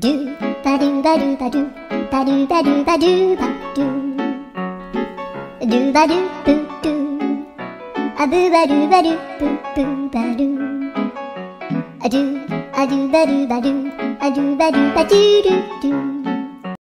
do ba do ba do ba do ba do ba do ba do ba do do ba do boo do a boo ba do ba do boo boo ba do a do a do ba do ba do a do ba do ba do do do